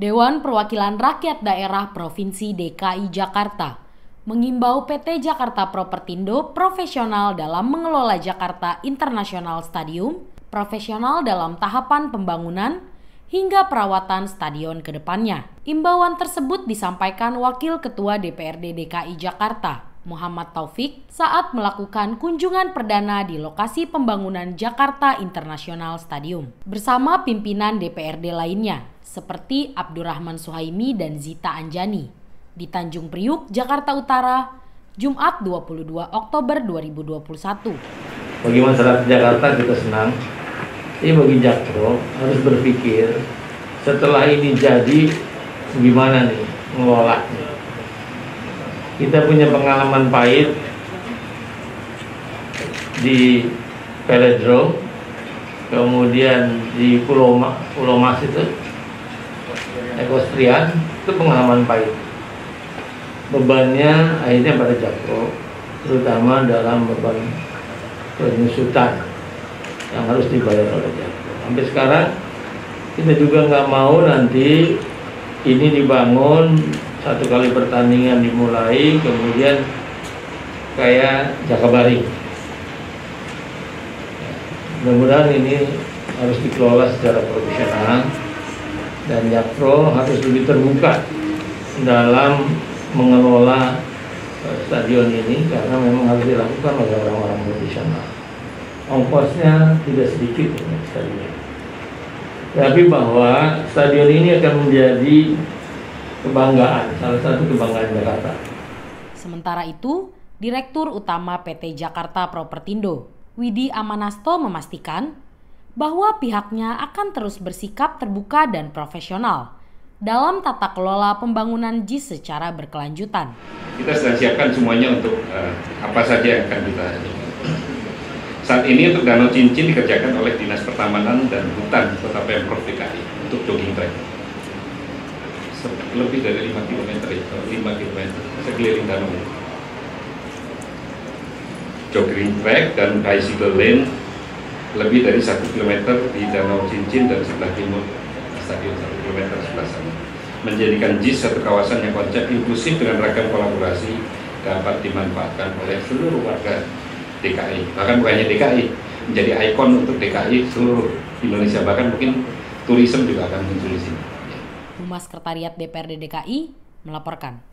Dewan Perwakilan Rakyat Daerah Provinsi DKI Jakarta mengimbau PT Jakarta Propertindo profesional dalam mengelola Jakarta International Stadium, profesional dalam tahapan pembangunan, hingga perawatan stadion ke depannya. Imbauan tersebut disampaikan Wakil Ketua DPRD DKI Jakarta, Muhammad Taufik saat melakukan kunjungan perdana di lokasi pembangunan Jakarta International Stadium bersama pimpinan DPRD lainnya seperti Abdurrahman Suhaimi dan Zita Anjani di Tanjung Priuk, Jakarta Utara, Jumat 22 Oktober 2021. Bagi masyarakat Jakarta kita senang, ini bagi Jakpro harus berpikir setelah ini jadi gimana nih ngelolanya kita punya pengalaman pahit di Peledro, kemudian di Pulau, Mas itu, Ekostrian, itu pengalaman pahit. Bebannya akhirnya pada Jakpro, terutama dalam beban penyusutan yang harus dibayar oleh Jakpro. Sampai sekarang kita juga nggak mau nanti ini dibangun satu kali pertandingan dimulai kemudian kayak Jakabaring mudah-mudahan ini harus dikelola secara profesional dan Jakpro harus lebih terbuka dalam mengelola eh, stadion ini karena memang harus dilakukan oleh orang-orang profesional. Ongkosnya tidak sedikit stadion. Tapi bahwa stadion ini akan menjadi kebanggaan, salah satu kebanggaan Jakarta. Sementara itu, Direktur Utama PT Jakarta Propertindo, Widi Amanasto memastikan bahwa pihaknya akan terus bersikap terbuka dan profesional dalam tata kelola pembangunan JIS secara berkelanjutan. Kita sudah siapkan semuanya untuk uh, apa saja yang akan kita saat ini untuk Danau Cincin dikerjakan oleh Dinas Pertamanan dan Hutan Kota Pemprov DKI untuk jogging track lebih dari 5 km itu 5 km sekeliling danau jogging track dan bicycle lane lebih dari 1 km di danau cincin dan sebelah timur stadion 1 km sebelah sana. Menjadikan JIS satu kawasan yang konsep inklusif dengan ragam kolaborasi dapat dimanfaatkan oleh seluruh warga DKI bahkan bukannya DKI menjadi ikon untuk DKI seluruh Indonesia. Bahkan mungkin turisme juga akan muncul di sini Humas Sekretariat DPRD DKI melaporkan.